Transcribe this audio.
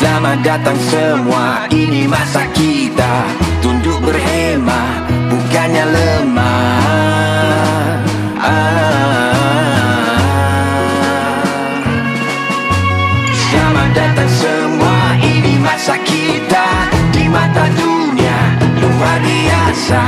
Selamat datang semua, ini masa kita. Tunduk berhemah, bukannya lemah. Selamat datang semua, ini masa kita. Di mata dunia, luar biasa.